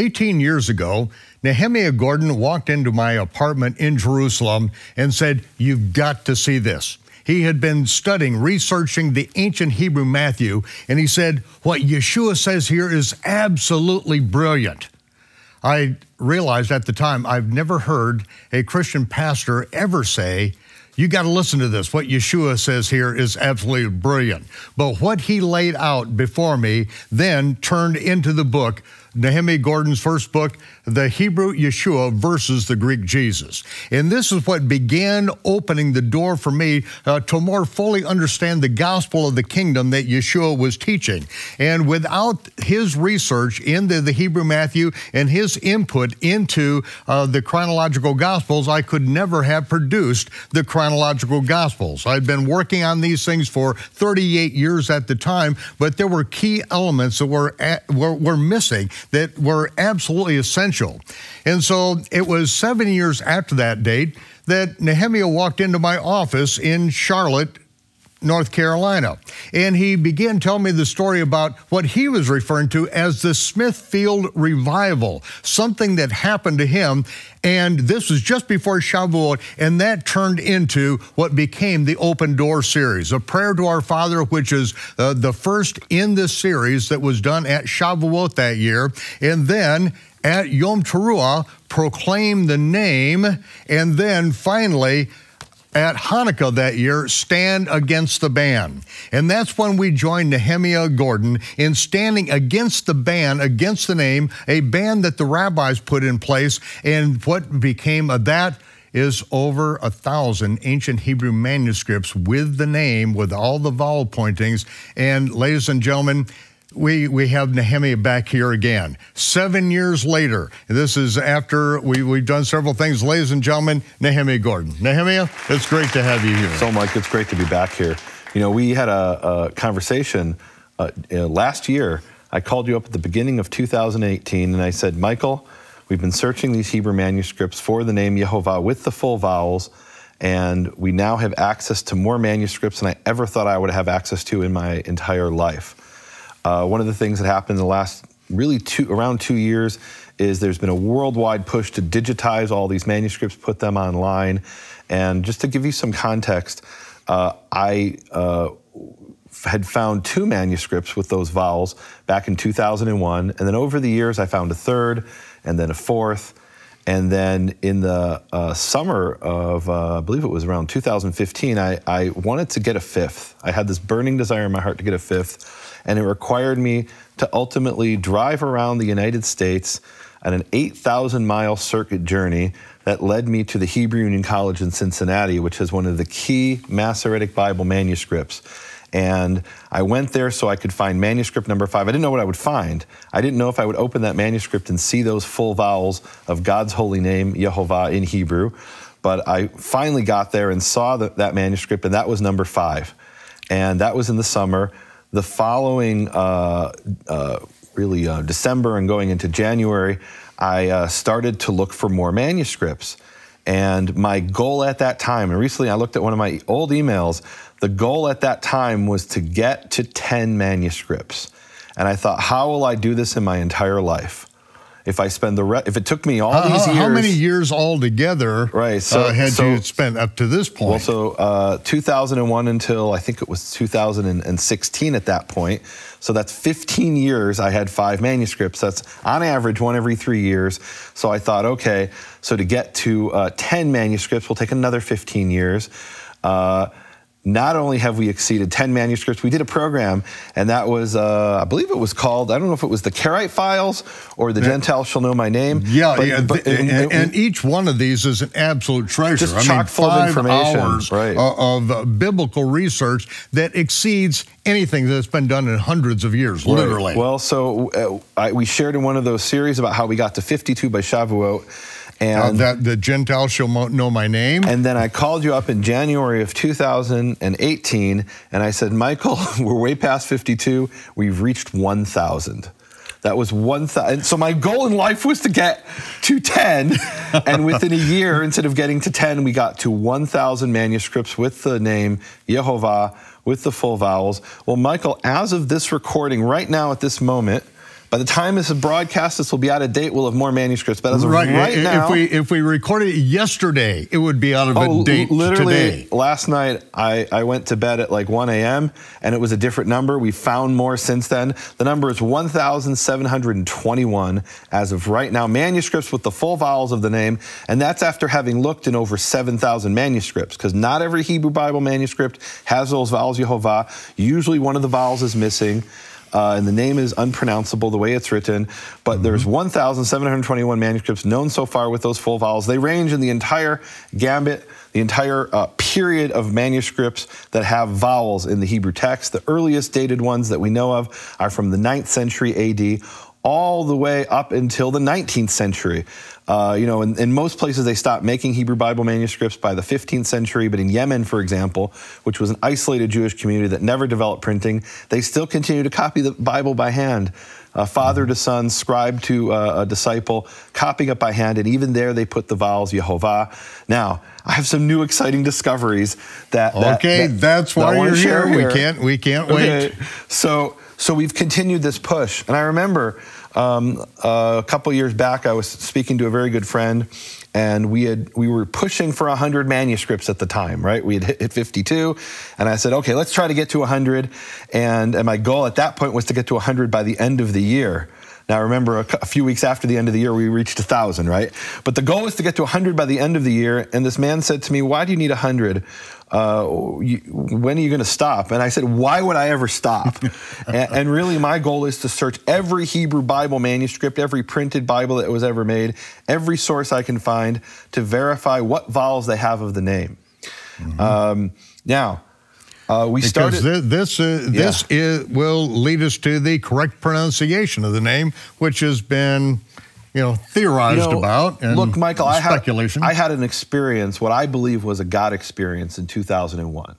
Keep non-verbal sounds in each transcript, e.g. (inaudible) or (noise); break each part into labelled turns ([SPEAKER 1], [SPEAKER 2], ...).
[SPEAKER 1] 18 years ago, Nehemia Gordon walked into my apartment in Jerusalem and said, You've got to see this. He had been studying, researching the ancient Hebrew Matthew, and he said, What Yeshua says here is absolutely brilliant. I realized at the time I've never heard a Christian pastor ever say, you got to listen to this. What Yeshua says here is absolutely brilliant. But what he laid out before me then turned into the book Nehemia Gordon's first book, The Hebrew Yeshua versus the Greek Jesus. And this is what began opening the door for me uh, to more fully understand the gospel of the kingdom that Yeshua was teaching. And without his research into the Hebrew Matthew and his input into uh, the chronological gospels, I could never have produced the chronological gospels. I'd been working on these things for 38 years at the time, but there were key elements that were, at, were, were missing that were absolutely essential. And so it was seven years after that date that Nehemia walked into my office in Charlotte, North Carolina. And he began telling me the story about what he was referring to as the Smithfield Revival, something that happened to him. And this was just before Shavuot, and that turned into what became the Open Door series, a prayer to our Father, which is uh, the first in this series that was done at Shavuot that year. And then at Yom Teruah, proclaim the name, and then finally, at Hanukkah that year, Stand Against the Ban. And that's when we joined Nehemia Gordon in standing against the ban, against the name, a ban that the rabbis put in place. And what became of that is over a thousand ancient Hebrew manuscripts with the name, with all the vowel pointings. And ladies and gentlemen, we, we have Nehemia back here again. Seven years later, this is after we, we've done several things. Ladies and gentlemen, Nehemia Gordon. Nehemia, it's great to have you here.
[SPEAKER 2] So, Mike, it's great to be back here. You know, we had a, a conversation uh, uh, last year. I called you up at the beginning of 2018 and I said, Michael, we've been searching these Hebrew manuscripts for the name Yehovah with the full vowels, and we now have access to more manuscripts than I ever thought I would have access to in my entire life. Uh, one of the things that happened in the last really two, around two years is there's been a worldwide push to digitize all these manuscripts, put them online. And just to give you some context, uh, I uh, had found two manuscripts with those vowels back in 2001. And then over the years, I found a third and then a fourth. And then in the uh, summer of, uh, I believe it was around 2015, I, I wanted to get a fifth. I had this burning desire in my heart to get a fifth and it required me to ultimately drive around the United States on an 8,000 mile circuit journey that led me to the Hebrew Union College in Cincinnati, which has one of the key Masoretic Bible manuscripts. And I went there so I could find manuscript number five. I didn't know what I would find. I didn't know if I would open that manuscript and see those full vowels of God's holy name, Yehovah, in Hebrew. But I finally got there and saw the, that manuscript, and that was number five. And that was in the summer the following, uh, uh, really uh, December and going into January, I uh, started to look for more manuscripts. And my goal at that time, and recently I looked at one of my old emails, the goal at that time was to get to 10 manuscripts. And I thought, how will I do this in my entire life? If I spend the re- if it took me all
[SPEAKER 1] how,
[SPEAKER 2] these years,
[SPEAKER 1] how many years altogether?
[SPEAKER 2] Right. So
[SPEAKER 1] uh, had
[SPEAKER 2] so,
[SPEAKER 1] you spent up to this point?
[SPEAKER 2] Well, so uh, 2001 until I think it was 2016 at that point. So that's 15 years. I had five manuscripts. That's on average one every three years. So I thought, okay, so to get to uh, 10 manuscripts will take another 15 years. Not only have we exceeded 10 manuscripts, we did a program, and that was, uh, I believe it was called, I don't know if it was the Karaite Files or the yeah. Gentile Shall Know My Name.
[SPEAKER 1] Yeah, but, yeah but, and, and, and, each one of these is an absolute treasure.
[SPEAKER 2] Just I chock mean, full of information.
[SPEAKER 1] Hours
[SPEAKER 2] right.
[SPEAKER 1] of uh, biblical research that exceeds anything that's been done in hundreds of years, right. literally.
[SPEAKER 2] Well, so uh, I, we shared in one of those series about how we got to 52 by Shavuot
[SPEAKER 1] and uh, that the Gentiles shall know my name.
[SPEAKER 2] And then I called you up in January of 2018, and I said, Michael, (laughs) we're way past 52. We've reached 1,000. That was 1,000. So my goal in life was to get to 10. (laughs) and within a year, instead of getting to 10, we got to 1,000 manuscripts with the name Yehovah with the full vowels. Well, Michael, as of this recording, right now at this moment, By the time this is broadcast, this will be out of date. We'll have more manuscripts. But as of right, right now,
[SPEAKER 1] if we if we recorded it yesterday, it would be out of oh, date
[SPEAKER 2] literally,
[SPEAKER 1] today.
[SPEAKER 2] Last night, I, I went to bed at like 1 a.m. and it was a different number. We found more since then. The number is 1,721 as of right now. Manuscripts with the full vowels of the name, and that's after having looked in over 7,000 manuscripts, because not every Hebrew Bible manuscript has those vowels Yehovah. Usually, one of the vowels is missing. Uh, and the name is unpronounceable the way it's written. But mm-hmm. there's 1,721 manuscripts known so far with those full vowels. They range in the entire gambit, the entire uh, period of manuscripts that have vowels in the Hebrew text. The earliest dated ones that we know of are from the 9th century AD all the way up until the 19th century. Uh, you know, in, in, most places they stopped making Hebrew Bible manuscripts by the 15th century, but in Yemen, for example, which was an isolated Jewish community that never developed printing, they still continue to copy the Bible by hand. Uh, father to son, scribe to uh, a disciple, copying it by hand, and even there they put the vowels Yehovah. Now, I have some new exciting discoveries that.
[SPEAKER 1] that okay, that, that's why you're here. here. We can't, we can't wait.
[SPEAKER 2] So, so we've continued this push, and I remember um, uh, a couple years back, I was speaking to a very good friend, and we had we were pushing for 100 manuscripts at the time, right? We had hit, hit 52, and I said, okay, let's try to get to 100. And, and my goal at that point was to get to 100 by the end of the year. Now, remember, a, a few weeks after the end of the year, we reached 1,000, right? But the goal was to get to 100 by the end of the year. And this man said to me, Why do you need 100? Uh, you, when are you going to stop? And I said, Why would I ever stop? (laughs) and, and, really, my goal is to search every Hebrew Bible manuscript, every printed Bible that was ever made, every source I can find to verify what vowels they have of the name. Mm-hmm. Um, now, uh, we
[SPEAKER 1] because
[SPEAKER 2] started.
[SPEAKER 1] This this, uh, yeah. is, will lead us to the correct pronunciation of the name, which has been, you know, theorized you know, about. And
[SPEAKER 2] look, Michael. I had, I had an experience, what I believe was a God experience in 2001.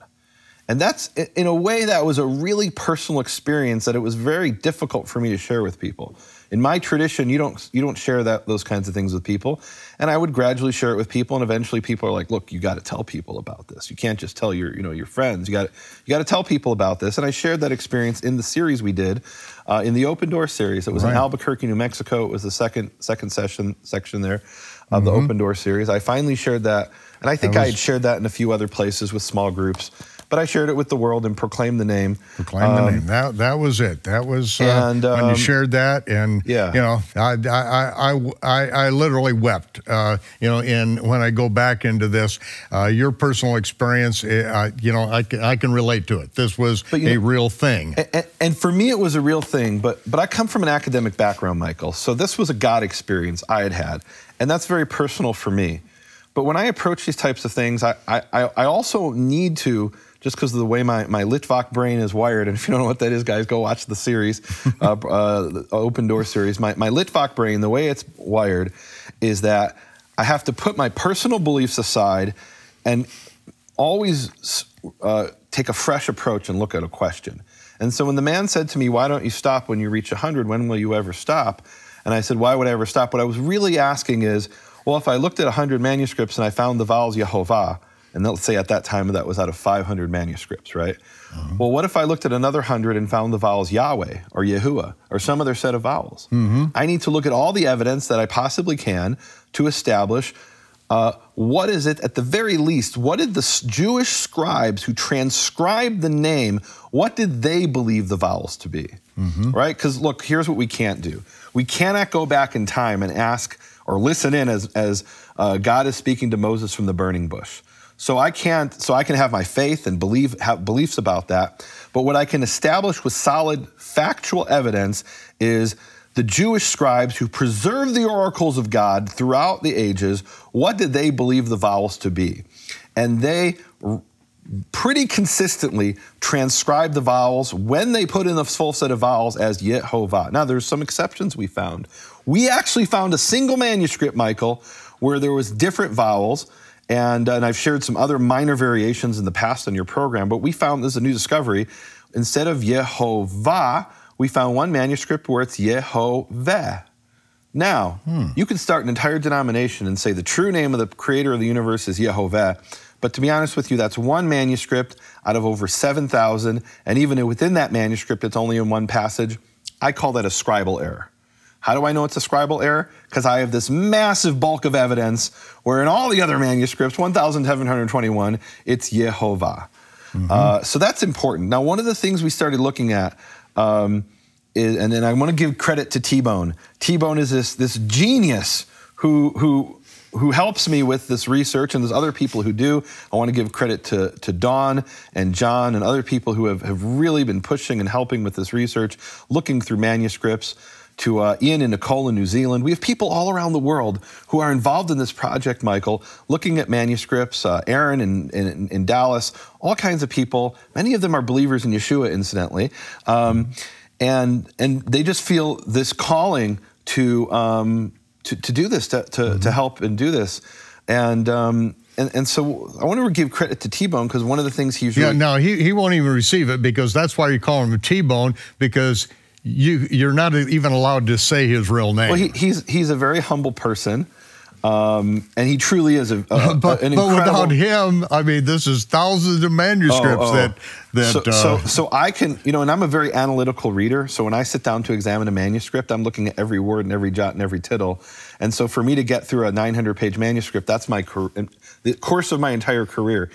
[SPEAKER 2] And that's, in a way, that was a really personal experience that it was very difficult for me to share with people. In my tradition, you don't you don't share that those kinds of things with people. And I would gradually share it with people, and eventually people are like, "Look, you got to tell people about this. You can't just tell your you know your friends. You got you got to tell people about this." And I shared that experience in the series we did, uh, in the Open Door series. It was right. in Albuquerque, New Mexico. It was the second second session section there of mm-hmm. the Open Door series. I finally shared that, and I think was... I had shared that in a few other places with small groups but I shared it with the world and proclaimed the name.
[SPEAKER 1] Proclaimed um, the name. That that was it. That was uh, and, um, when you um, shared that, and yeah. you know, I I I I, I literally wept. Uh, you know, in when I go back into this, uh, your personal experience, uh, you know, I can, I can relate to it. This was a know, real thing.
[SPEAKER 2] And, and for me, it was a real thing. But but I come from an academic background, Michael. So this was a God experience I had had, and that's very personal for me. But when I approach these types of things, I, I, I also need to just because of the way my, my Litvak brain is wired. And if you don't know what that is, guys, go watch the series, uh, (laughs) uh, the Open Door series. My, my Litvak brain, the way it's wired, is that I have to put my personal beliefs aside and always uh, take a fresh approach and look at a question. And so when the man said to me, Why don't you stop when you reach 100? When will you ever stop? And I said, Why would I ever stop? What I was really asking is, Well, if I looked at 100 manuscripts and I found the vowels Yehovah, and let's say at that time that was out of 500 manuscripts, right? Uh-huh. Well, what if I looked at another 100 and found the vowels Yahweh or Yahuwah or some other set of vowels? Mm-hmm. I need to look at all the evidence that I possibly can to establish uh, what is it, at the very least, what did the Jewish scribes who transcribed the name, what did they believe the vowels to be? Mm-hmm. Right? Because look, here's what we can't do. We cannot go back in time and ask or listen in as, as uh, God is speaking to Moses from the burning bush. So I can't, so I can have my faith and believe, have beliefs about that. But what I can establish with solid factual evidence is the Jewish scribes who preserved the oracles of God throughout the ages, what did they believe the vowels to be? And they pretty consistently transcribed the vowels when they put in the full set of vowels as Yehovah. Now, there's some exceptions we found. We actually found a single manuscript, Michael, where there was different vowels and, uh, and I've shared some other minor variations in the past on your program, but we found this is a new discovery. Instead of Yehovah, we found one manuscript where it's Yehovah. Now, hmm. you can start an entire denomination and say the true name of the creator of the universe is Yehovah. But to be honest with you, that's one manuscript out of over 7,000. And even within that manuscript, it's only in one passage. I call that a scribal error. How do I know it's a scribal error? Because I have this massive bulk of evidence where in all the other manuscripts, 1,721, it's Yehovah. Mm-hmm. Uh, so that's important. Now, one of the things we started looking at, um, is, and then I want to give credit to T-Bone. T-Bone is this, this genius who, who who helps me with this research, and there's other people who do. I want to give credit to, to Dawn and John and other people who have, have really been pushing and helping with this research, looking through manuscripts. To uh, Ian and Nicole in New Zealand. We have people all around the world who are involved in this project, Michael, looking at manuscripts. Uh, Aaron in, in, in, Dallas, all kinds of people. Many of them are believers in Yeshua, incidentally. Um, and, and they just feel this calling to, um, to, to do this, to, to, mm-hmm. to help and do this. And, um, and, and so I want to give credit to T-Bone because one of the things he's
[SPEAKER 1] really... Yeah, no, he, he won't even receive it because that's why you call him T-Bone because you, you're not even allowed to say his real name.
[SPEAKER 2] Well, he, he's, he's a very humble person. Um, and he truly is a, a (laughs)
[SPEAKER 1] but,
[SPEAKER 2] an
[SPEAKER 1] incredible. But without him, I mean, this is thousands of manuscripts oh, oh. that that.
[SPEAKER 2] So, uh, so, so, I can, you know, and I'm a very analytical reader. So when I sit down to examine a manuscript, I'm looking at every word and every jot and every tittle. And so for me to get through a 900 page manuscript, that's my the course of my entire career.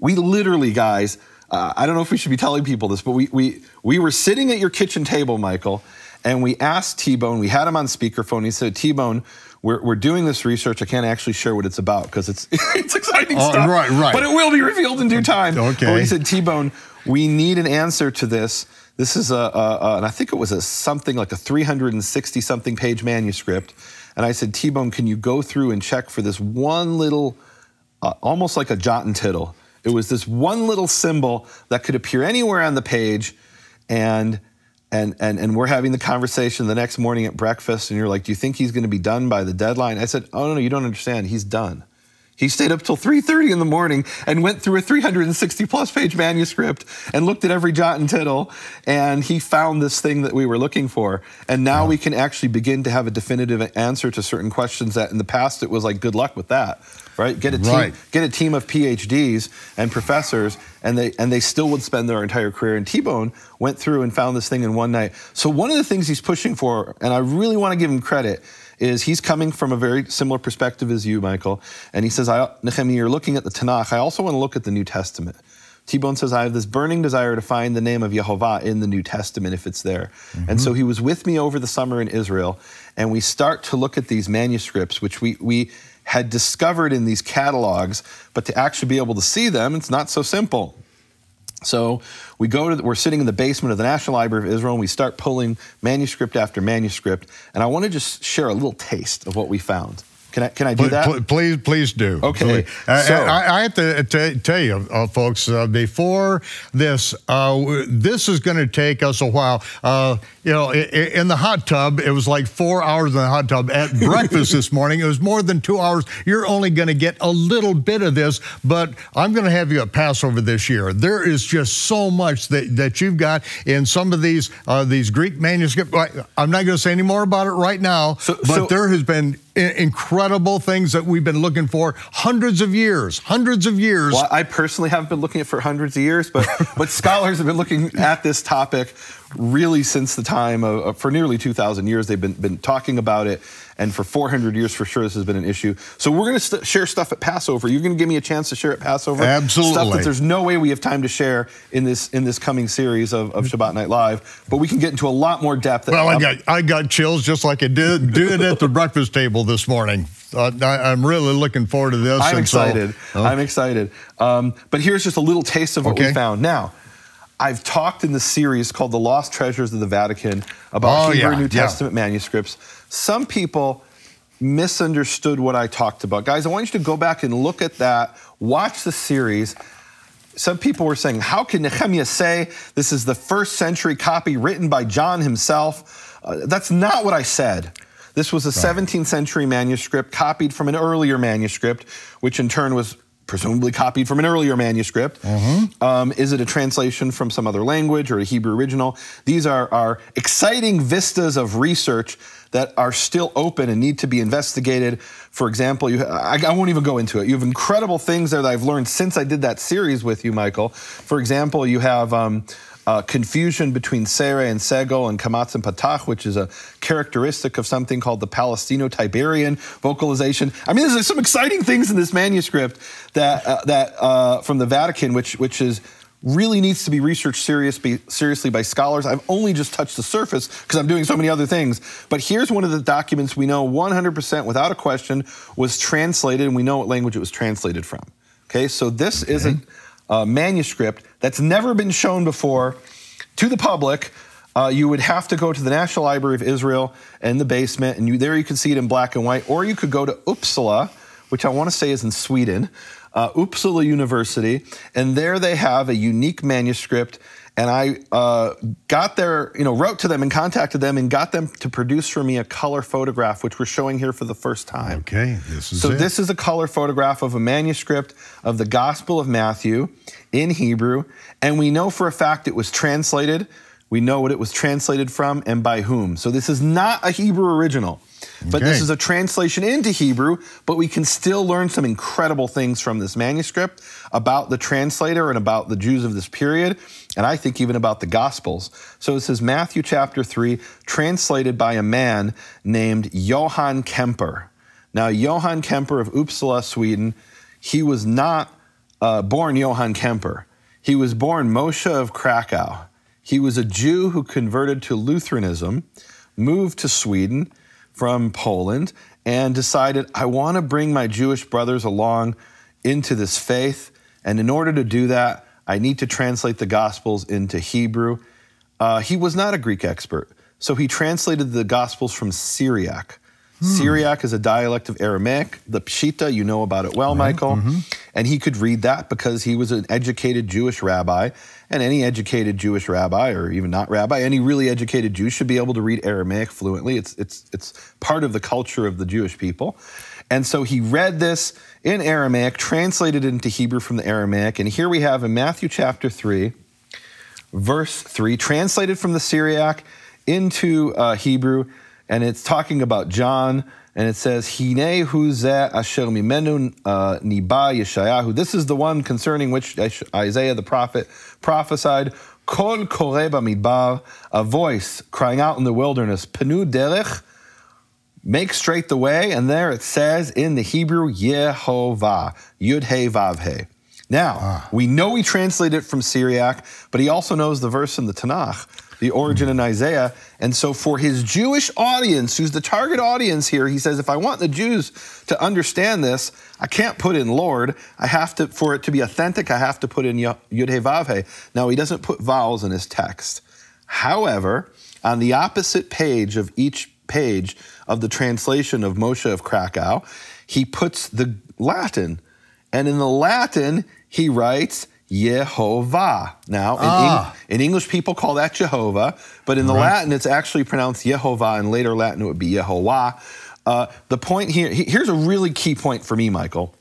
[SPEAKER 2] We literally, guys. Uh, I don't know if we should be telling people this, but we we we were sitting at your kitchen table, Michael, and we asked T Bone. We had him on speakerphone. He said, T Bone we're, we're doing this research. I can't actually share what it's about because it's (laughs) it's exciting
[SPEAKER 1] oh,
[SPEAKER 2] stuff.
[SPEAKER 1] Right, right.
[SPEAKER 2] But it will be revealed in due time.
[SPEAKER 1] okay.
[SPEAKER 2] Well, he said, T-Bone, we need an answer to this. This is a, a, a and I think it was a something like a 360 something page manuscript. And I said, T-Bone, can you go through and check for this one little, uh, almost like a jot and tittle. It was this one little symbol that could appear anywhere on the page, and and, and, and we're having the conversation the next morning at breakfast, and you're like, Do you think he's going to be done by the deadline? I said, Oh, no, no, you don't understand. He's done. He stayed up till 3:30 in the morning and went through a 360 plus page manuscript and looked at every jot and tittle and he found this thing that we were looking for. And now we can actually begin to have a definitive answer to certain questions that in the past it was like good luck with that right? Get a team, right. get a team of PhDs and professors, and they and they still would spend their entire career. And T-Bone went through and found this thing in one night. So one of the things he's pushing for, and I really want to give him credit, is he's coming from a very similar perspective as you, Michael. And he says, I, Nehemia, you're looking at the Tanakh. I also want to look at the New Testament. T-Bone says, I have this burning desire to find the name of Yehovah in the New Testament if it's there. Mm-hmm. And so he was with me over the summer in Israel, and we start to look at these manuscripts, which we, we had discovered in these catalogs, but to actually be able to see them, it's not so simple. So we go to, the, we're sitting in the basement of the National Library of Israel, and we start pulling manuscript after manuscript. And I want to just share a little taste of what we found. Can I, can I do that?
[SPEAKER 1] Please, please do.
[SPEAKER 2] Okay.
[SPEAKER 1] Uh, so, I, I, have to t- tell you, uh, folks, uh, before this, uh, this is going to take us a while. Uh, you know, in the hot tub, it was like four hours in the hot tub. At (laughs) breakfast this morning, it was more than two hours. You're only going to get a little bit of this, but I'm going to have you at Passover this year. There is just so much that, that you've got in some of these uh, these Greek manuscripts. I'm not going to say any more about it right now, so, but so, there has been incredible things that we've been looking for hundreds of years, hundreds of years.
[SPEAKER 2] Well, I personally haven't been looking at for hundreds of years, but (laughs) but scholars have been looking at this topic really since the time of, for nearly 2,000 years. They've been been talking about it, and for 400 years for sure this has been an issue. So we're going to st- share stuff at Passover. You're going to give me a chance to share at Passover.
[SPEAKER 1] Absolutely.
[SPEAKER 2] Stuff that there's no way we have time to share in this in this coming series of, of Shabbat Night Live, but we can get into a lot more depth.
[SPEAKER 1] Well, I got I got chills just like I did did at the (laughs) breakfast table this morning. Uh, I, am really looking forward to this.
[SPEAKER 2] I'm excited. So, I'm excited. Um, but here's just a little taste of what okay. we found. Now, I've talked in the series called The Lost Treasures of the Vatican about oh, Hebrew yeah, New Testament yeah. manuscripts. Some people misunderstood what I talked about. Guys, I want you to go back and look at that, watch the series. Some people were saying, How can Nehemia say this is the first century copy written by John himself? Uh, that's not what I said. This was a right. 17th century manuscript copied from an earlier manuscript, which in turn was presumably copied from an earlier manuscript. Mm-hmm. Um, is it a translation from some other language or a Hebrew original? These are, are exciting vistas of research that are still open and need to be investigated. For example, you, I, I, won't even go into it. You have incredible things there that I've learned since I did that series with you, Michael. For example, you have um, uh, confusion between Sere and Segol and Kamatz and Patach, which is a characteristic of something called the Palestino-Tiberian vocalization. I mean, there's some exciting things in this manuscript that uh, that uh, from the Vatican, which which is really needs to be researched serious, be, seriously by scholars. I've only just touched the surface because I'm doing so many other things. But here's one of the documents we know 100% without a question was translated, and we know what language it was translated from. Okay, so this okay. is a, a, manuscript that's never been shown before to the public. Uh, you would have to go to the National Library of Israel in the basement, and you, there you can see it in black and white, or you could go to Uppsala, which I want to say is in Sweden uh, Uppsala University, and there they have a unique manuscript. And I uh, got there, you know, wrote to them and contacted them and got them to produce for me a color photograph, which we're showing here for the first time.
[SPEAKER 1] Okay, this is
[SPEAKER 2] so.
[SPEAKER 1] It.
[SPEAKER 2] This is a color photograph of a manuscript of the Gospel of Matthew in Hebrew, and we know for a fact it was translated. We know what it was translated from and by whom. So this is not a Hebrew original. But okay. this is a translation into Hebrew, but we can still learn some incredible things from this manuscript about the translator and about the Jews of this period, and I think even about the Gospels. So it says Matthew chapter 3, translated by a man named Johann Kemper. Now, Johann Kemper of Uppsala, Sweden, he was not uh, born Johann Kemper. He was born Moshe of Krakow. He was a Jew who converted to Lutheranism, moved to Sweden, from Poland and decided, I want to bring my Jewish brothers along into this faith. And in order to do that, I need to translate the Gospels into Hebrew. Uh, he was not a Greek expert, so he translated the Gospels from Syriac. Hmm. Syriac is a dialect of Aramaic. The Peshitta, you know about it well, right. Michael. Mm-hmm. And he could read that because he was an educated Jewish rabbi. And any educated Jewish rabbi, or even not rabbi, any really educated Jew should be able to read Aramaic fluently. It's, it's, it's part of the culture of the Jewish people. And so he read this in Aramaic, translated it into Hebrew from the Aramaic. And here we have in Matthew chapter 3, verse 3, translated from the Syriac into uh, Hebrew and it's talking about John, and it says, Hine asher mimenu uh, niba Yeshayahu. This is the one concerning which Isaiah the prophet prophesied, Kol kore bamidbar, a voice crying out in the wilderness, Penu derech, make straight the way, and there it says in the Hebrew, Yehovah, Yud He Vav He. Now, ah. we know he translated it from Syriac, but he also knows the verse in the Tanakh the origin in Isaiah. And so, for his Jewish audience, who's the target audience here, he says, if I want the Jews to understand this, I can't put in Lord. I have to, for it to be authentic, I have to put in Yud Now, he doesn't put vowels in his text. However, on the opposite page of each page of the translation of Moshe of Krakow, he puts the Latin. And in the Latin, he writes, Yehovah. Now, in, ah. Eng- in, English, people call that Jehovah, but in the right. Latin, it's actually pronounced Yehovah, and later Latin, it would be Yehovah. Uh, the point here, here's a really key point for me, Michael.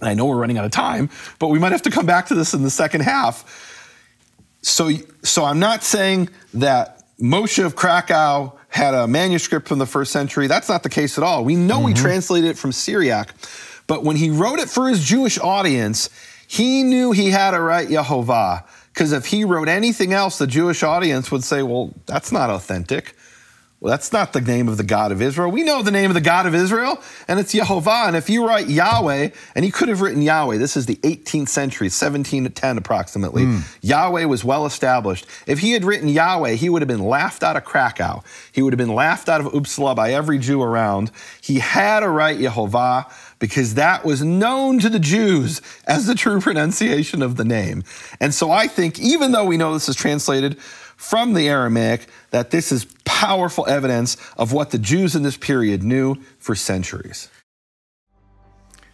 [SPEAKER 2] And I know we're running out of time, but we might have to come back to this in the second half. So, so I'm not saying that Moshe of Krakow had a manuscript from the first century. That's not the case at all. We know mm-hmm. he translated it from Syriac, but when he wrote it for his Jewish audience, he knew he had to write Yehovah, because if he wrote anything else, the Jewish audience would say, well, that's not authentic. Well, that's not the name of the God of Israel. We know the name of the God of Israel, and it's Yehovah. And if you write Yahweh, and he could have written Yahweh, this is the 18th century, 1710 approximately. Mm. Yahweh was well established. If he had written Yahweh, he would have been laughed out of Krakow. He would have been laughed out of Uppsala by every Jew around. He had to write Yehovah because that was known to the Jews as the true (laughs) pronunciation of the name. And so I think, even though we know this is translated from the Aramaic, that this is powerful evidence of what the Jews in this period knew for centuries.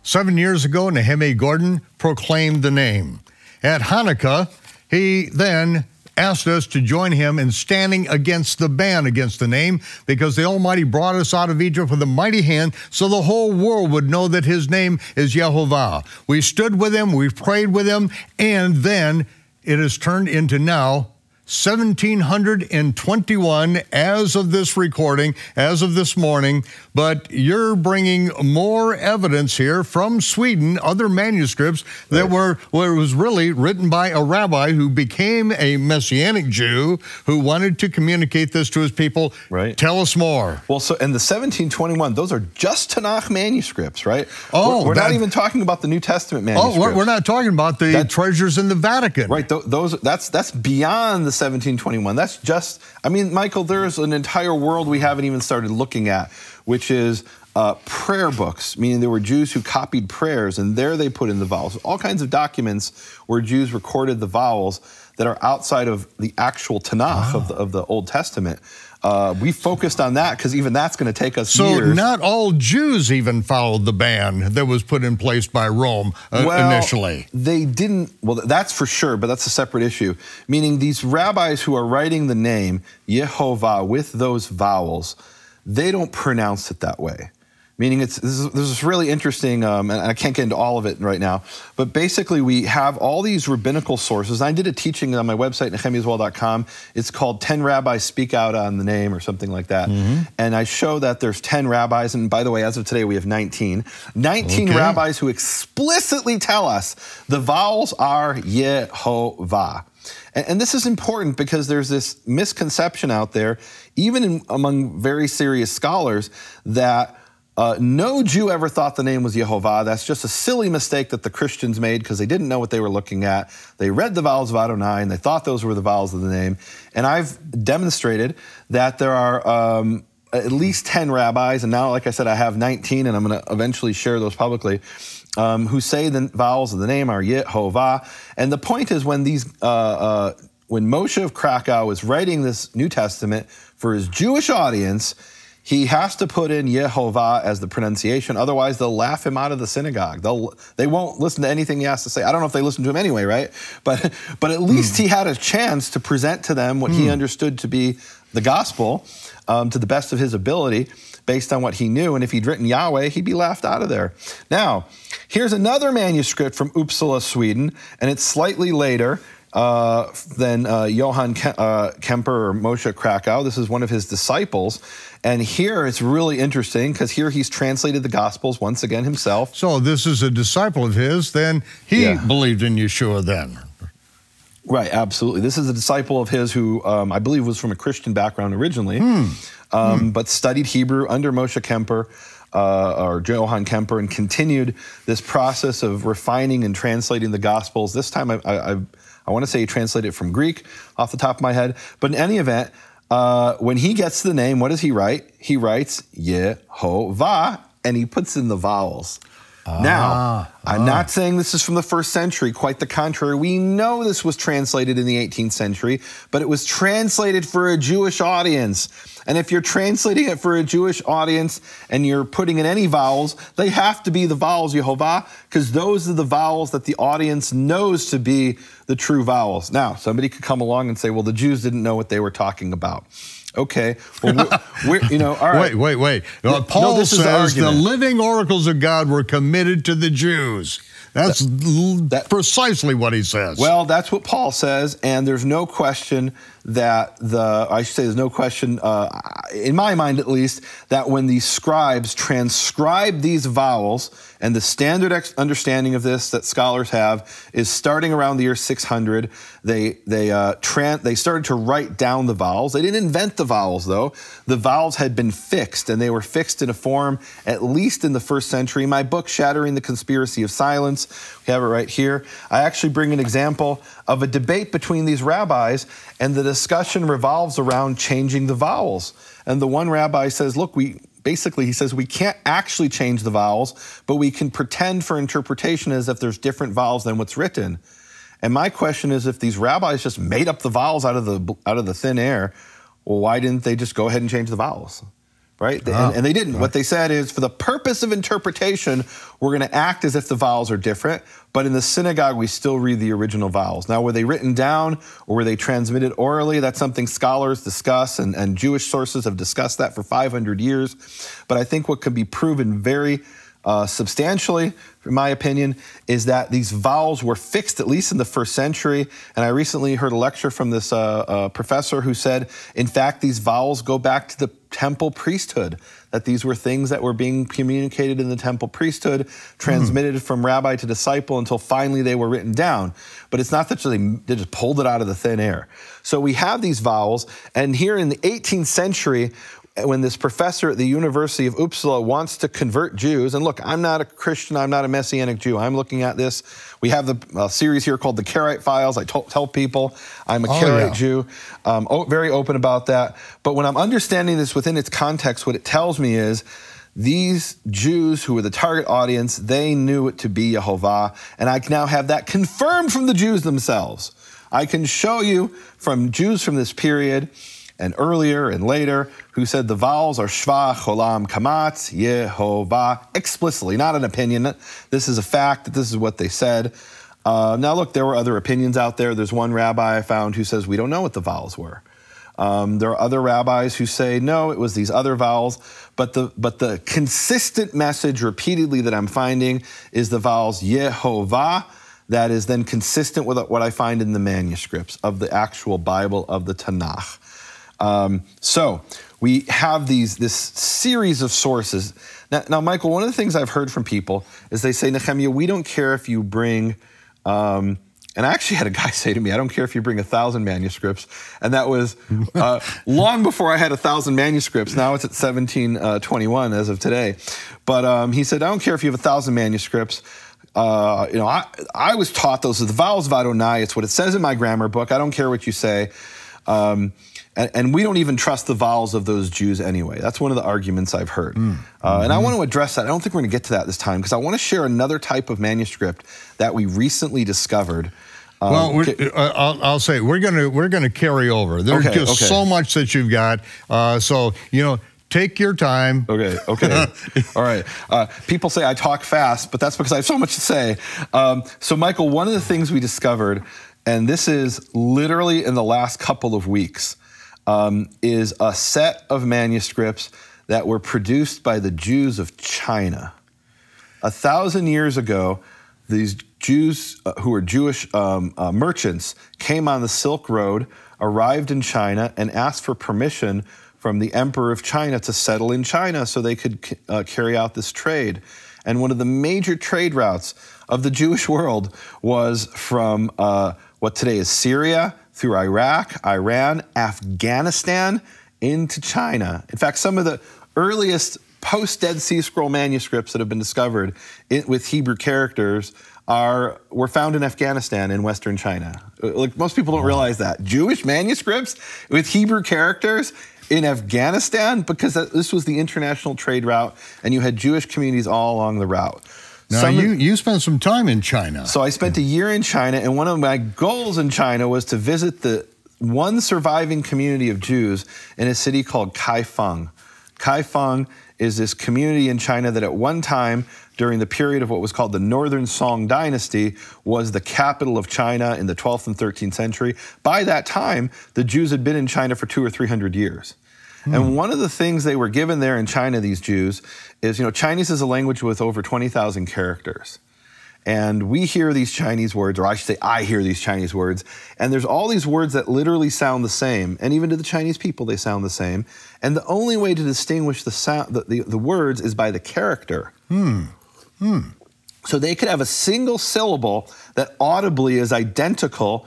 [SPEAKER 1] Seven years ago, Nehemia Gordon proclaimed the name. At Hanukkah, he then asked us to join him in standing against the ban against the name because the Almighty brought us out of Egypt with a mighty hand so the whole world would know that his name is Yehovah. We stood with him, we prayed with him, and then it has turned into now 1721 as of this recording, as of this morning, but you're bringing more evidence here from Sweden, other manuscripts that right. were, where it was really written by a rabbi who became a Messianic Jew who wanted to communicate this to his people.
[SPEAKER 2] Right.
[SPEAKER 1] Tell us more.
[SPEAKER 2] Well, so in the 1721, those are just Tanakh manuscripts, right? Oh, we're, we're that, not even talking about the New Testament manuscripts.
[SPEAKER 1] Oh, we're, we're not talking about the that, treasures in the Vatican.
[SPEAKER 2] Right. Th- those that's that's beyond the 1721. That's just. I mean, Michael, there's an entire world we haven't even started looking at, which is uh, prayer books, meaning there were Jews who copied prayers, and there they put in the vowels. All kinds of documents where Jews recorded the vowels that are outside of the actual Tanakh of, the, of the Old Testament. Uh, we focused on that because even that's going to take us
[SPEAKER 1] so
[SPEAKER 2] years.
[SPEAKER 1] not all Jews even followed the ban that was put in place by Rome uh,
[SPEAKER 2] well,
[SPEAKER 1] initially.
[SPEAKER 2] They didn't. Well, that's for sure, but that's a separate issue. Meaning these rabbis who are writing the name Yehovah with those vowels, they don't pronounce it that way meaning it's this is, this is really interesting um, and i can't get into all of it right now but basically we have all these rabbinical sources. I did a teaching on my website nehemiaswall.com it's called 10 rabbis speak out on the name or something like that. Mm-hmm. and i show that there's 10 rabbis and by the way as of today we have 19 19 okay. rabbis who explicitly tell us the vowels are yehovah. And, and this is important because there's this misconception out there even in, among very serious scholars that uh, no Jew ever thought the name was Yehovah. That's just a silly mistake that the Christians made because they didn't know what they were looking at. They read the vowels of Adonai and they thought those were the vowels of the name. And I've demonstrated that there are um, at least 10 rabbis, and now, like I said, I have 19, and I'm going to eventually share those publicly, um, who say the vowels of the name are Yehovah. And the point is when these, uh, uh, when Moshe of Krakow was writing this New Testament for his Jewish audience, he has to put in Yehovah as the pronunciation, otherwise they'll laugh him out of the synagogue. They'll they won't listen to anything he has to say. I don't know if they listen to him anyway, right? But (laughs) but at least mm. he had a chance to present to them what mm. he hmm. understood to be the gospel um, to the best of his ability based on what he knew. And if he'd written Yahweh, he'd be laughed out of there. Now, here's another manuscript from Uppsala, Sweden, and it's slightly later uh, than uh, Johann Ke- uh, Kemper or Moshe Krakow. This is one of his disciples. And here it's really interesting because here he's translated the Gospels once again himself.
[SPEAKER 1] So this is a disciple of his, then he yeah. believed in Yeshua then.
[SPEAKER 2] Right, absolutely. This is a disciple of his who um, I believe was from a Christian background originally, hmm. Um, hmm. but studied Hebrew under Moshe Kemper. Uh, or Johann Kemper, and continued this process of refining and translating the Gospels. This time, I, I, I want to say he translated it from Greek off the top of my head. But in any event, uh, when he gets the name, what does he write? He writes Yehovah, and he puts in the vowels. Ah, now, I'm ah. not saying this is from the first century, quite the contrary. We know this was translated in the 18th century, but it was translated for a Jewish audience. And if you're translating it for a Jewish audience and you're putting in any vowels, they have to be the vowels Yehovah, because those are the vowels that the audience knows to be the true vowels. Now, somebody could come along and say, well, the Jews didn't know what they were talking about. Okay, well, we're, we're, you know, all (laughs) right.
[SPEAKER 1] Wait, wait, wait. Uh, Paul no, says the, the living oracles of God were committed to the Jews. That's that, that, precisely what he says.
[SPEAKER 2] Well, that's what Paul says, and there's no question that the, I should say, there's no question, uh, in my mind at least, that when the scribes transcribe these vowels, and the standard understanding of this that scholars have is starting around the year 600, they, they, uh, they started to write down the vowels. They didn't invent the vowels, though. The vowels had been fixed, and they were fixed in a form, at least in the first century. My book, Shattering the Conspiracy of Silence, we have it right here. I actually bring an example of a debate between these rabbis, and the discussion revolves around changing the vowels. And the one rabbi says, look, we basically he says we can't actually change the vowels, but we can pretend for interpretation as if there's different vowels than what's written. And my question is if these rabbis just made up the vowels out of the out of the thin air, well, why didn't they just go ahead and change the vowels? Right? Oh, and, and, they didn't. Right. What they said is, for the purpose of interpretation, we're going to act as if the vowels are different, but in the synagogue, we still read the original vowels. Now, were they written down or were they transmitted orally? That's something scholars discuss, and, and Jewish sources have discussed that for 500 years. But I think what can be proven very uh, substantially, in my opinion, is that these vowels were fixed at least in the first century. And I recently heard a lecture from this uh, uh, professor who said, in fact, these vowels go back to the temple priesthood, that these were things that were being communicated in the temple priesthood, transmitted mm. from rabbi to disciple until finally they were written down. But it's not that they, they just pulled it out of the thin air. So we have these vowels, and here in the 18th century, when this professor at the University of Uppsala wants to convert Jews, and look, I'm not a Christian, I'm not a Messianic Jew. I'm looking at this. We have the uh, series here called the Karaite Files. I tell people I'm a oh, Karaite yeah. Jew. Um, very open about that. But when I'm understanding this within its context, what it tells me is these Jews who were the target audience, they knew it to be Yehovah. and I now have that confirmed from the Jews themselves. I can show you from Jews from this period and earlier and later who said the vowels are shva, cholam, kamat, yehovah, explicitly, not an opinion. This is a fact that this is what they said. Uh, now, look, there were other opinions out there. There's one rabbi I found who says we don't know what the vowels were. Um, there are other rabbis who say no, it was these other vowels. But the but the consistent message repeatedly that I'm finding is the vowels Yehovah. That is then consistent with what I find in the manuscripts of the actual Bible of the Tanakh. Um, so we have these this series of sources. Now, now, Michael, one of the things I've heard from people is they say, Nehemia, we don't care if you bring. Um, and I actually had a guy (laughs) say to me, I don't care if you bring a thousand manuscripts. And that was uh, (laughs) long before I had a thousand manuscripts. Now it's at 1721 uh, as of today. But um, he said, I don't care if you have a thousand manuscripts. Uh, you know, I, I was taught those are the vowels of Adonai. It's what it says in my grammar book. I don't care what you say. Um, and, and, we don't even trust the vowels of those Jews anyway. That's one of the arguments I've heard. Mm. Uh, and I want to address that. I don't think we're going to get to that this time because I want to share another type of manuscript that we recently discovered.
[SPEAKER 1] Um, well, uh, I'll, I'll, say we're going to we're going to carry over. There's okay, just okay. so much that you've got. Uh, so you know, take your time.
[SPEAKER 2] Okay, okay. (laughs) All right. Uh, people say I talk fast, but that's because I have so much to say. Um, so, Michael, one of the things we discovered, and this is literally in the last couple of weeks, um, is a set of manuscripts that were produced by the Jews of China. A thousand years ago, these Jews uh, who were Jewish um, uh, merchants came on the Silk Road, arrived in China, and asked for permission from the Emperor of China to settle in China so they could uh, carry out this trade. And one of the major trade routes of the Jewish (laughs) world was from uh, what today is Syria through Iraq, Iran, Afghanistan, into China. In fact, some of the earliest post Dead Sea Scroll manuscripts that have been discovered in, with Hebrew characters are were found in Afghanistan in Western China. Uh, like most people don't realize that Jewish manuscripts with Hebrew characters in Afghanistan because this was the international trade route, and you had Jewish communities all along the route.
[SPEAKER 1] Now, some you, you spent some time in China.
[SPEAKER 2] So I spent a year in China, and one of my goals in China was to visit the one surviving community of Jews in a city called Kaifeng. Kaifeng is this community in China that at one time, during the period of what was called the Northern Song Dynasty, was the capital of China in the 12th and 13th century. By that time, the Jews had been in China for two or three hundred years. Hmm. And one of the things they were given there in China, these Jews, is you know, Chinese is a language with over 20,000 characters. And we hear these Chinese words, or I should say, I hear these Chinese words, and there's all these words that literally sound the same, and even to the Chinese people, they sound the same. And the only way to distinguish the sound, the, the, the words, is by the character.
[SPEAKER 1] Hmm. Hmm.
[SPEAKER 2] So they could have a single syllable that audibly is identical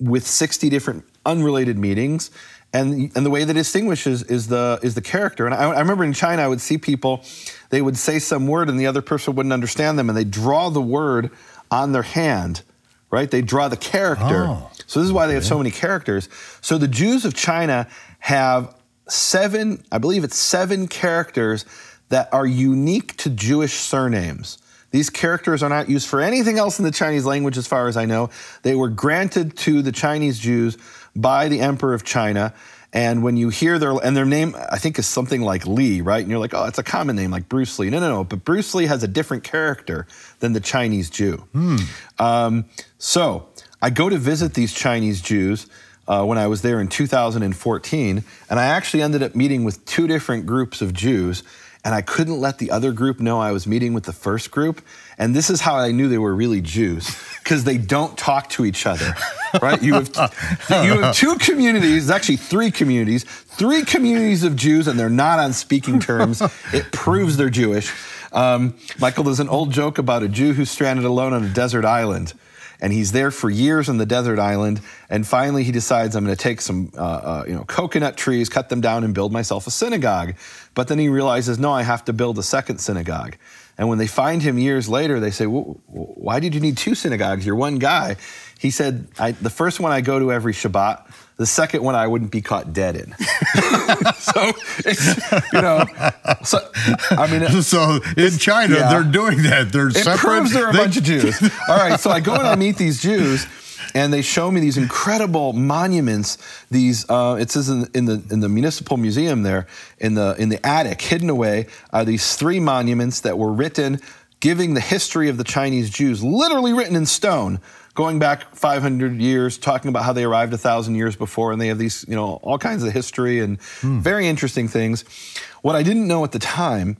[SPEAKER 2] with 60 different unrelated meanings, and and the way that distinguishes is the is the character. And I, I, remember in China, I would see people, they would say some word, and the other person wouldn't understand them, and they draw the word on their hand, right? They draw the character. Oh, so this is why okay. they have so many characters. So the Jews of China have seven, I believe it's seven characters that are unique to Jewish surnames. These characters are not used for anything else in the Chinese language, as far as I know. They were granted to the Chinese Jews by the emperor of China. And when you hear their and their name, I think is something like Lee, right? And you're like, oh, it's a common name like Bruce Lee. No, no, no. But Bruce Lee has a different character than the Chinese Jew.
[SPEAKER 1] Hmm.
[SPEAKER 2] Um, so I go to visit these Chinese Jews uh, when I was there in 2014, and I actually ended up meeting with two different groups of Jews. And I couldn't let the other group know I was meeting with the first group. And this is how I knew they were really Jews, because they don't talk to each other, right? You have, you have two communities, actually three communities, three communities of Jews, and they're not on speaking terms. It proves they're Jewish. Um, Michael, there's an old joke about a Jew who's stranded alone on a desert island and he's there for years on the desert island. And finally, he decides, I'm going to take some, uh, uh, you know, coconut trees, cut them down, and build myself a synagogue. But then he realizes, no, I have to build a second synagogue. And when they find him years later, they say, well, why did you need two synagogues? You're one guy. He said, the first one I go to every Shabbat. The second one I wouldn't be caught dead in. (laughs) so it's, you know, so I mean,
[SPEAKER 1] so in China yeah, they're doing that. They're
[SPEAKER 2] it
[SPEAKER 1] separate.
[SPEAKER 2] proves they're a
[SPEAKER 1] they,
[SPEAKER 2] bunch of Jews. All right, so I go and I meet these Jews, and they show me these incredible monuments. These uh, it says in, in, the in the municipal museum there in the in the attic, hidden away, are these three monuments that were written, giving the history of the Chinese Jews, literally written in stone going back 500 years, talking about how they arrived a thousand years before, and they have these, you know, all kinds of history and hmm. very interesting things. What I didn't know at the time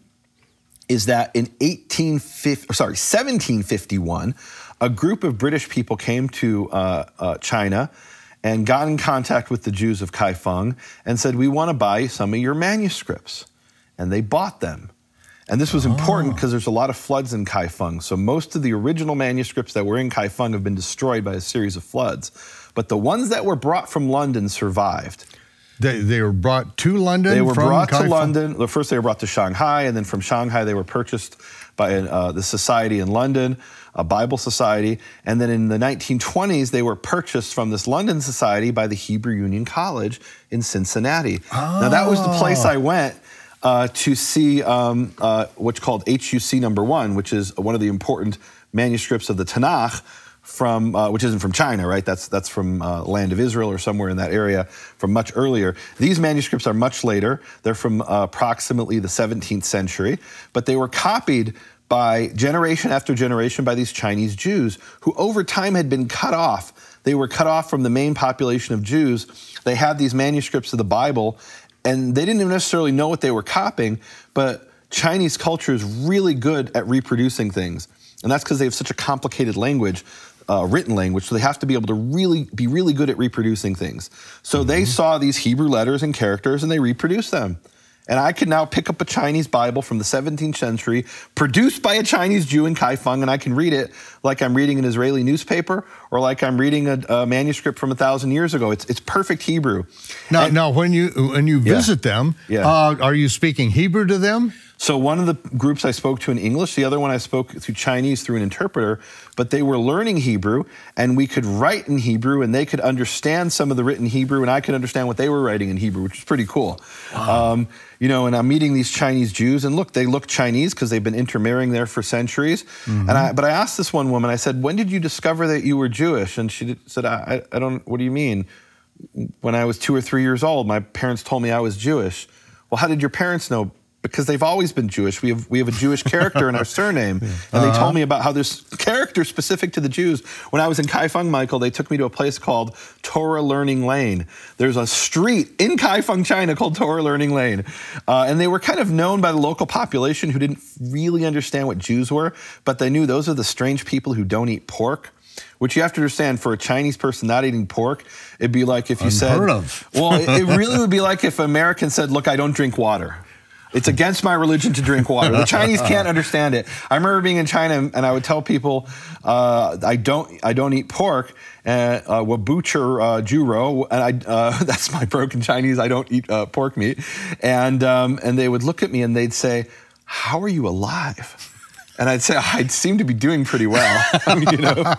[SPEAKER 2] is that in 1850, sorry, 1751, a group of British people came to uh, uh, China and got in contact with the Jews of Kaifeng and said, "We want to buy some of your manuscripts," and they bought them. And this was important because oh. there's a lot of floods in Kaifeng. So most of the original manuscripts that were in Kaifeng have been destroyed by a series of floods. But the ones that were brought from London survived.
[SPEAKER 1] They, they were brought to London?
[SPEAKER 2] They were brought Kaifeng? to London. The first they were brought to Shanghai, and then from Shanghai they were purchased by uh, the society in London, a Bible society. And then in the 1920s, they were purchased from this London society by the Hebrew Union College in Cincinnati. Oh. Now, that was the place I went uh, to see um, uh, what's called HUC number one, which is one of the important manuscripts of the Tanakh from uh, which isn't from China, right? That's that's from uh, land of Israel or somewhere in that area from much earlier. These manuscripts are much later. They're from uh, approximately the 17th century, but they were copied by generation after generation by these Chinese Jews who over time had been cut off. They were cut off from the main population of Jews. They had these manuscripts of the Bible and they didn't even necessarily know what they were copying, but Chinese culture is really good at reproducing things. And that's because they have such a complicated language, uh, written language, so they have to be able to really be really good at reproducing things. So mm-hmm. they saw these Hebrew letters and characters and they reproduced them. And I can now pick up a Chinese Bible from the 17th century, produced by a Chinese Jew in Kaifeng, and I can read it like I'm reading an Israeli newspaper or like I'm reading a, a manuscript from a thousand years ago. It's, it's perfect Hebrew.
[SPEAKER 1] Now, and, now when you when you visit yeah, them, yeah. Uh, are you speaking Hebrew to them?
[SPEAKER 2] So one of the groups I spoke to in English, the other one I spoke through Chinese through an interpreter, but they were learning Hebrew and we could write in Hebrew and they could understand some of the written Hebrew and I could understand what they were writing in Hebrew, which is pretty cool. Wow. Um, you know, and I'm meeting these Chinese Jews and look, they look Chinese because they've been intermarrying there for centuries. Mm-hmm. And I, but I asked this one woman, I said, when did you discover that you were Jewish? And she said, I, I don't, what do you mean? When I was two or three years old, my parents told me I was Jewish. Well, how did your parents know? Because they've always been Jewish. We have we have a Jewish character in our (laughs) surname, yeah. and uh-huh. they told me about how there's character specific to the Jews. When I was in Kaifeng, Michael, they took me to a place called Torah Learning Lane. There's a street in Kaifeng, China, called Torah Learning Lane, uh, and they were kind of known by the local population who didn't really understand what Jews were, but they knew those are the strange people who don't eat pork which you have to understand for a Chinese person not eating pork, it'd be like if you
[SPEAKER 1] Unheard
[SPEAKER 2] said,
[SPEAKER 1] of.
[SPEAKER 2] well, it, it really (laughs) would be like if an American said, look, I don't drink water. It's against my religion to drink water. The Chinese can't understand it. I remember being in China and I would tell people uh, I don't I don't eat pork. And uh, wabucher uh, juro, and I uh, (laughs) that's my broken Chinese. I don't eat uh, pork meat, and um, and they would look at me and they'd say, "How are you alive?" And I'd say I seem to be doing pretty well. I (laughs) mean, you know,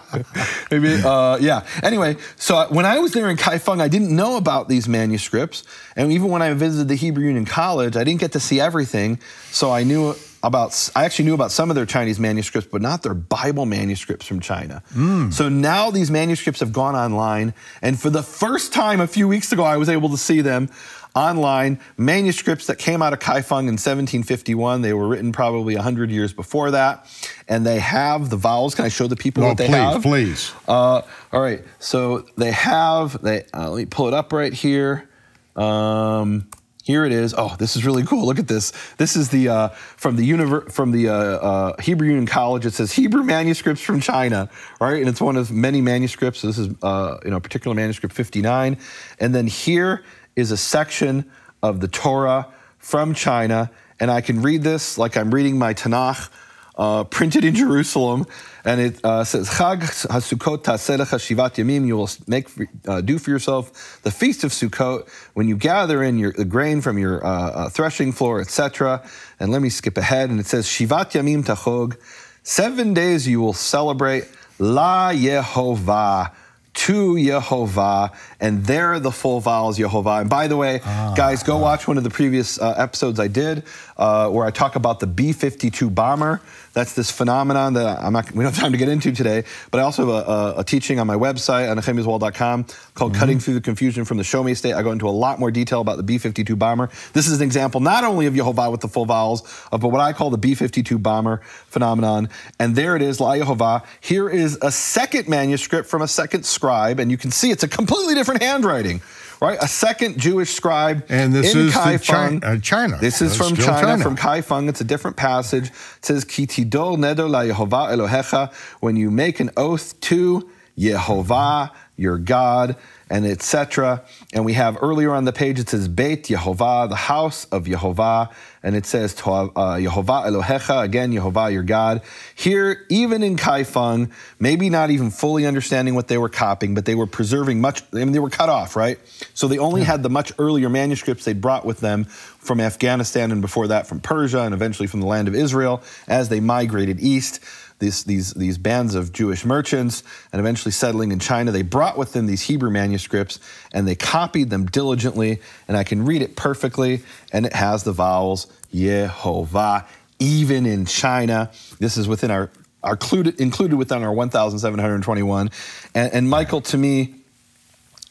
[SPEAKER 2] maybe, uh, yeah. Anyway, so when I was there in Kaifeng, I didn't know about these manuscripts, and even when I visited the Hebrew Union College, I didn't get to see everything. So I knew about, I actually knew about some of their Chinese manuscripts, but not their Bible manuscripts from China. Mm. So now these manuscripts have gone online, and for the first time a few weeks ago, I was able to see them online manuscripts that came out of Kaifeng in 1751. They were written probably 100 years before that. And they have the vowels. Can I show the people what they
[SPEAKER 1] please,
[SPEAKER 2] have?
[SPEAKER 1] Please,
[SPEAKER 2] uh, all right. So they have, they, uh, let me pull it up right here. Um, Here it is. Oh, this is really cool. Look at this. This is the uh, from the univer- from the uh, uh, Hebrew Union College. It says Hebrew manuscripts from China, right? And it's one of many manuscripts. This is uh, you know particular manuscript 59. And then here is a section of the Torah from China, and I can read this like I'm reading my Tanakh uh, printed in Jerusalem, and it uh, says, "Chag Hasukot Shivat Yamim." You will make uh, do for yourself the feast of Sukkot when you gather in your the grain from your uh, uh, threshing floor, etc. And let me skip ahead, and it says, "Shivat Yamim Tachog." Seven days you will celebrate La Yehovah to Yehovah, and there are the full vowels Yehovah. And by the way, ah, guys, go ah. watch one of the previous uh, episodes I did uh, where I talk about the B 52 bomber. That's this phenomenon that I'm not, we don't have time to get into today, but I also have a, a, a teaching on my website, on nehemiaswall.com, called mm-hmm. Cutting Through the Confusion from the Show Me State. I go into a lot more detail about the B 52 bomber. This is an example not only of Yehovah with the full vowels, uh, but what I call the B 52 bomber phenomenon. And there it is, La Yehovah. Here is a second manuscript from a second scribe, and you can see it's a completely different handwriting right? A second Jewish scribe
[SPEAKER 1] and this
[SPEAKER 2] in
[SPEAKER 1] is
[SPEAKER 2] Kaifeng.
[SPEAKER 1] China, uh, China.
[SPEAKER 2] This is from China, China, from Kaifeng. It's a different passage. It says, Ki tidol neder la Yehovah Elohecha, when you make an oath to Yehovah, your God, and etc. And we have earlier on the page, it says Beit Yehovah, the house of Yehovah, and it says uh, Yehovah Elohecha, again, Yehovah, your God. Here, even in Kaifeng, maybe not even fully understanding what they were copying, but they were preserving much, I mean, they were cut off, right? So they only yeah. had the much earlier manuscripts they brought with them from Afghanistan and before that from Persia and eventually from the land of Israel as they migrated east these, these, these bands of Jewish merchants and eventually settling in China. They brought with them these Hebrew manuscripts and they copied them diligently. And I can read it perfectly, and it has the vowels Yehovah, even in China. This is within our, our included, included within our 1,721. And, and Michael, to me,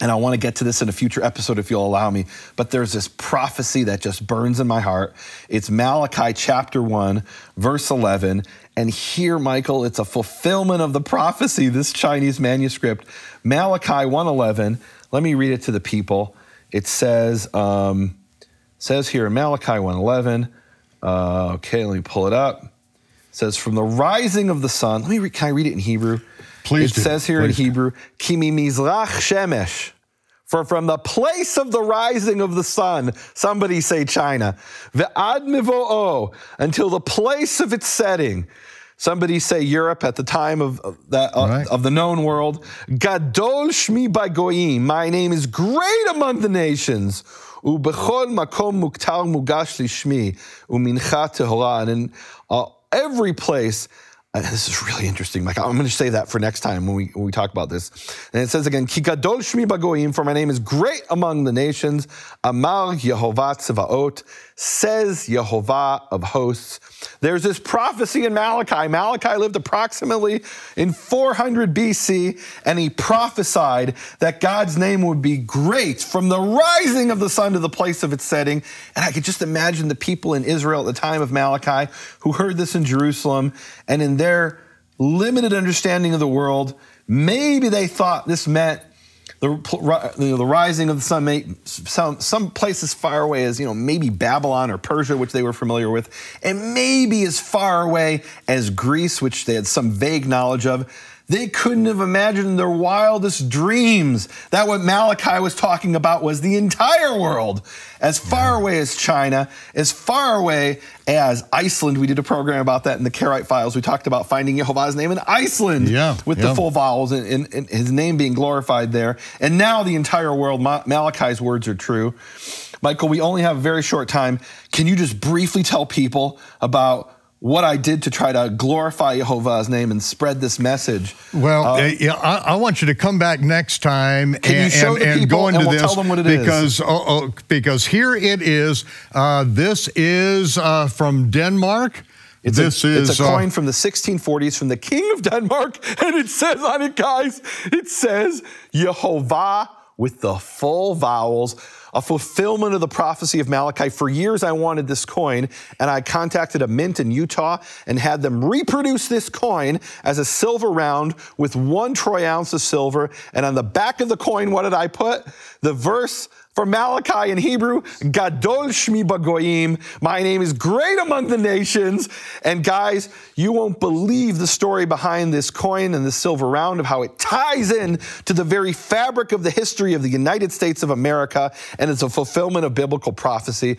[SPEAKER 2] and I want to get to this in a future episode if you'll allow me, but there's this prophecy that just burns in my heart. It's Malachi chapter 1, verse 11. And here, Michael, it's a fulfillment of the prophecy, this Chinese manuscript. Malachi 1:11. Let me read it to the people. It says, um, says here in Malachi 1:11. Uh, okay, let me pull it up. It says, from the rising of the sun. Let me read, can I read it in Hebrew?
[SPEAKER 1] Please.
[SPEAKER 2] It
[SPEAKER 1] do.
[SPEAKER 2] says here
[SPEAKER 1] Please.
[SPEAKER 2] in Hebrew, Kimi mizrach shemesh. For from the place of the rising of the sun, somebody say China, ve'ad mivo'o, until the place of its setting. Somebody say Europe at the time of, that, uh, right. of the known world. Gadol shmi bagoyim. My name is great among the nations. Ubechol makom muktar mugash lishmi. Umincha tehora. And in uh, every place Uh, this is really interesting, Mike. I'm going to say that for next time when we, when we talk about this. And it says again, Kikadol Shmi Bagoyim, for my name is great among the nations. Amar Yehovah Tzevaot, says Yehovah of hosts. There's this prophecy in Malachi. Malachi lived approximately in 400 BC, and he prophesied that God's name would be great from the rising of the sun to the place of its setting. And I could just imagine the people in Israel at the time of Malachi who heard this in Jerusalem, and in their limited understanding of the world, maybe they thought this meant the, you know, the rising of the sun, may, some, some places far away as, you know, maybe Babylon or Persia, which they were familiar with, and maybe as far away as Greece, which they had some vague knowledge of. They couldn't have imagined in their wildest dreams that what Malachi was talking about was the entire world, as far away as China, as far away as Iceland. We did a program about that in the Karaite files. We talked about finding Jehovah's name in Iceland
[SPEAKER 1] yeah,
[SPEAKER 2] with
[SPEAKER 1] yeah.
[SPEAKER 2] the full vowels and, and, and, his name being glorified there. And now the entire world, Malachi's words are true. Michael, we only have a very short time. Can you just briefly tell people about what I did to try to glorify Jehovah's name and spread this message.
[SPEAKER 1] Well, uh, yeah, I, I, want you to come back next time
[SPEAKER 2] and, and, and
[SPEAKER 1] go into
[SPEAKER 2] and we'll
[SPEAKER 1] this
[SPEAKER 2] tell them what it
[SPEAKER 1] because oh, oh, because here it is. Uh, this is uh, from Denmark.
[SPEAKER 2] It's
[SPEAKER 1] this
[SPEAKER 2] a,
[SPEAKER 1] is
[SPEAKER 2] it's a coin uh, from the 1640s from the King of Denmark, (laughs) and it says on it, guys, it says Jehovah with the full vowels a fulfillment of the prophecy of Malachi. For years, I wanted this coin, and I contacted a mint in Utah and had them reproduce this coin as a silver round with one troy ounce of silver. And on the back of the coin, what did I put? The verse For Malachi in Hebrew, Gadol Shmi Bagoyim. My name is great among the nations. And guys, you won't believe the story behind this coin and the silver round of how it ties in to the very fabric of the history of the United States of America, and it's a fulfillment of biblical prophecy.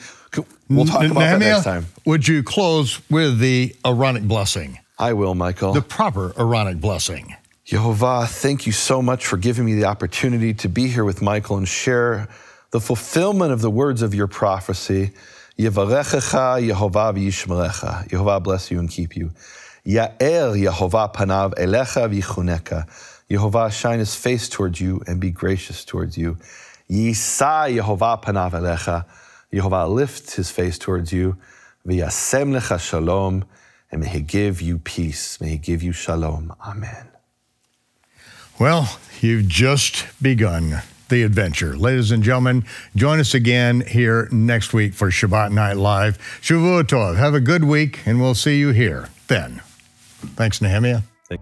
[SPEAKER 2] We'll talk about
[SPEAKER 1] Nehemia,
[SPEAKER 2] that next time.
[SPEAKER 1] Would you close with the Aaronic blessing,
[SPEAKER 2] I will, Michael.
[SPEAKER 1] the proper Aaronic blessing?
[SPEAKER 2] Yehovah, thank you so much for giving me the opportunity to be here with Michael and share the fulfillment of the words of your prophecy. Yevarechecha Yehovah v'yishmerecha. Yehovah bless you and keep you. Ya'er Yehovah panav elecha. Yehovah shine his face towards you and be gracious towards you. Yisa Yehovah panav elecha. Yehovah lift his face towards you. V'yasem lecha shalom. And may he give you peace. May he give you shalom. Amen.
[SPEAKER 1] Well, you've just begun the adventure. Ladies and gentlemen, join us again here next week for Shabbat Night Live. Shavua Tov. Have a good week, and we'll see you here then. Thanks, Nehemia. Thank